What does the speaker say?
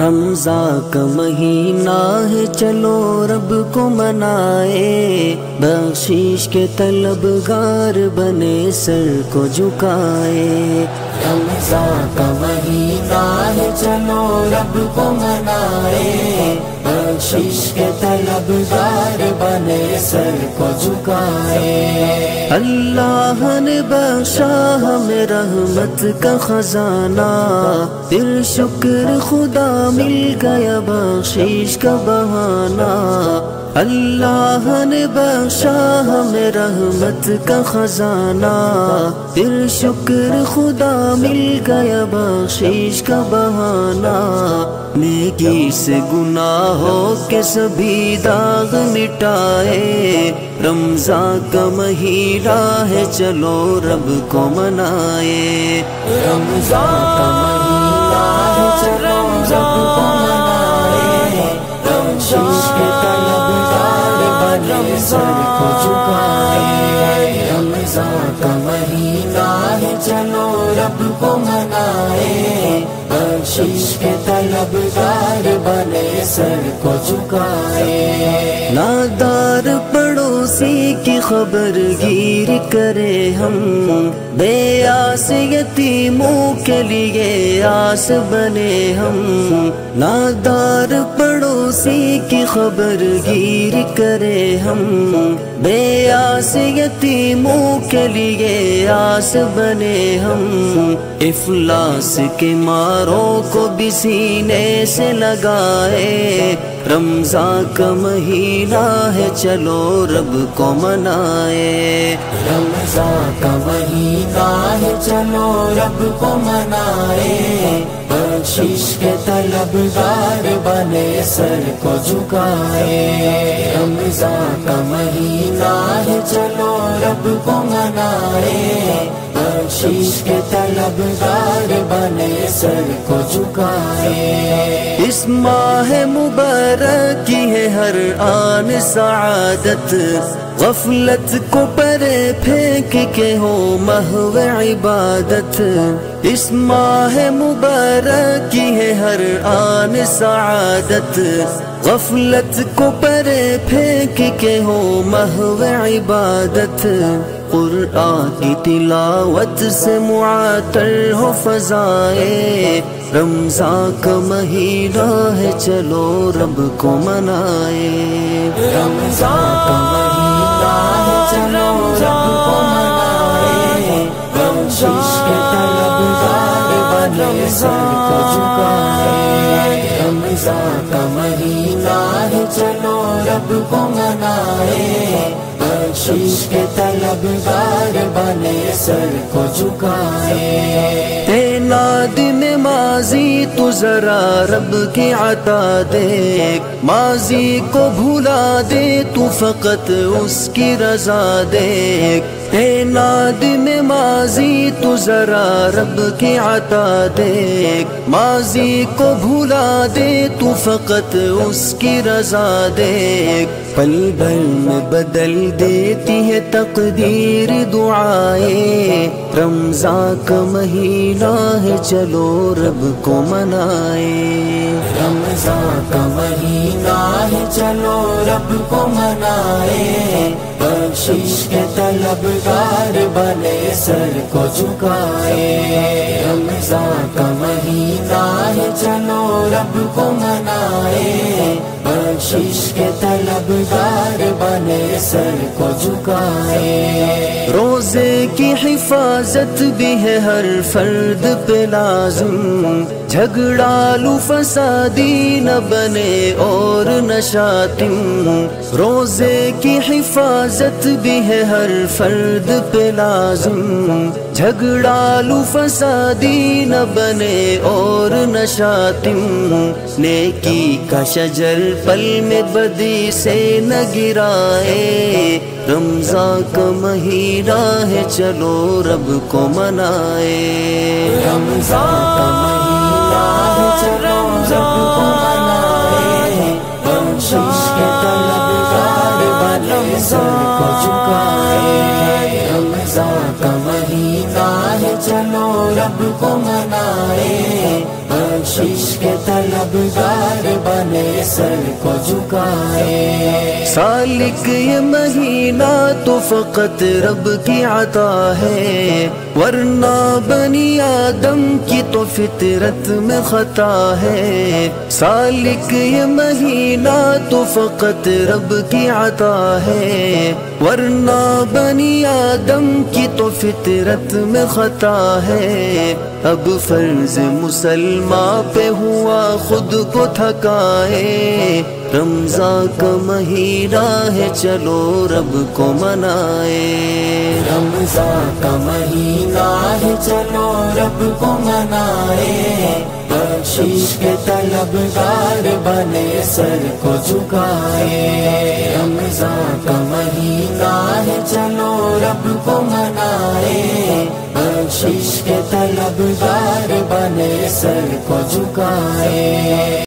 रमजा का महीना है, चलो रब को मनाए। बख्शीश के तलबगार बने, सर को झुकाए। रमजा का महीना है, चलो रब को मनाए। बख्शीश के तलबगार बने, सर को झुकाए। अल्लाह ने बख्शा हमें रहमत का खजाना। फिर शुक्र खुदा मिल गया बख्शीश का बहाना। अल्लाह ने बख्शा हमें रहमत का खजाना। फिर शुक्र खुदा मिल गया बख्शीश का बहाना। नेकी से गुनाहों के सभी दाग मिटाए रमजा का महीना है, चलो रब को मनाए। रमजा का महीना है, चलो रब को मनाए। झुकाए। चलो रब को मनाए। बख्शीश के तलबगार बने सर को झुकाए। नादार पड़ोसी की खबर गिर करे हम। बेआस यतीमों के लिए आस बने हम। नादार पड़ोसी की खबर गिर करे हम। बे बेआस यतीमों के लिए आस बने हम। इफलास के मारों को भी सीने से लगाए। रमजा का महीना है, चलो रब को मनाए। रमजा का महीना है, चलो रब को मनाए। बख्शीश के तलबगार बने सर को झुकाए। रमजा का महीना है, चलो रब को मनाए। बख्शीश के तलबगार बने सर को झुकाए। इस माह मुबारक की है हर आन सादत गफलत को परे फेंक के हो महव इबादत। इस माह मुबारक की है हर आन सादत गफलत को परे फेंक के हो महव इबादत। की तिलावत से मुआतर हो फजाए। रमजा का महीना है, चलो रब को मनाए। रमजा रमजा का महीना है चलो, रब को मनाए। बख्शिश के तलबगार बने, सर को झुकाए दिन माजी, तू जरा रब की अता देख माजी को भुला दे, तू फकत उसकी रजा देख दिन माजी तू जरा रब की अता देख। माजी को भुला दे तू फकत उसकी रजा देख। पल भर में बदल देती है तकदीर दुआए। रमजा का महीना है, चलो रब को मनाए। रमजा का महीना है चलो रब को मनाए। बख्शिश के तलबगार बने, सर को झुकाए रमजा का महीना है चलो रब को मनाए। बख्शिश के तलबगार बने, सर को झुकाए रोज़े की हिफाजत भी है हर फर्द पे लाजिम। झगड़ालू फसादी न बने और नशातिम रोज़े की हिफाजत भी है हर फर्द पे लाजिम। झगड़ालू फसादी न बने और नशातिम नेकी का शजर पल में बदी से न गिराए। रमजा का महीना है चलो रब को मनाए। रमजा का महीना है चलो रब को मनाए। बख्शिश के तलबगार बने सर को झुकाए सालिक ये महीना तो फकत रब की आता है, वरना बनी आदम की तो फितरत में खता है। सालिक ये महीना तो फकत रब की आता है, वरना बनी आदम की तो फितरत में खता है। अब फ़र्ज़ मुसलमा पे हुआ खुद को थकाए। रमजा का महीना है, चलो रब को मनाए। रमजा का महीना है, चलो रब को मनाए। बख्शीश के तलबगार बने सर को झुकाए। रमजा का महीना है, चलो रब को बख्शीश के तलबगार बने सर को झुकाए।